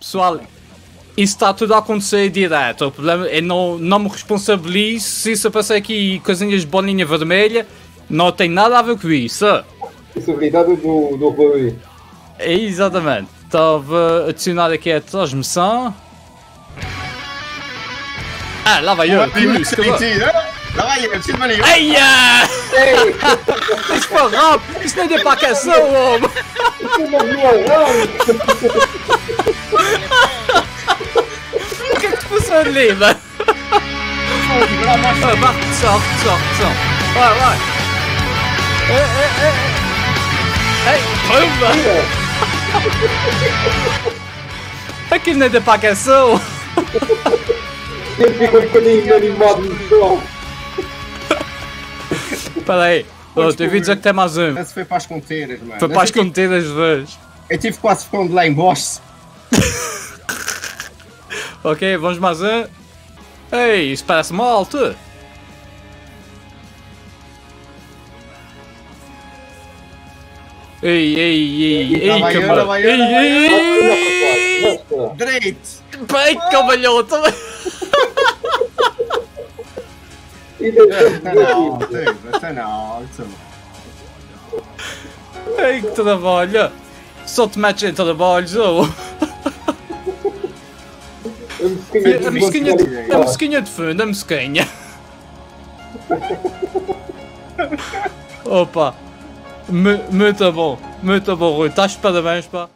Pessoal, isso está tudo a acontecer direto. O problema é não, não me responsabilizo se isso aparecer aqui coisinhas de bolinha vermelha. Não tem nada a ver com isso. Responsabilidade do, do Rui. É exatamente. Estava a adicionar aqui a transmissão. Ah, lá vai eu. que isso, que vai. Lá vai eu, preciso de maneiro. Eia! Isso foi rápido! Isso nem deu para aquecer, homem! É? Agora mais Ah, Vai, pessoal, pessoal, pessoal. Vai, vai. Ei, ei, ei. Ei, pumba! Aquilo nem deu para aquecer. Ele fica um bocadinho animado no chão. Espera aí. Oh, te vi dizer que tem mais um. Esse foi para as conteiras, mano. Foi para as eu de vez. Eu tive quase ficando de lá em boss. Ok, vamos mais um. Ei, isso parece mal alto. Ei, ei, ei, ei, eu, Ei, ei, ei. Direito. Bem. E deixa Está na alta, está na alta. Ei, que trabalho. Só te metes em trabalho, oh. A mosquinha de, a mosquinha de fundo, a mosquinha. Opa. Mu- Muito bom, muito bom, Rui. Estás de parabéns, pá.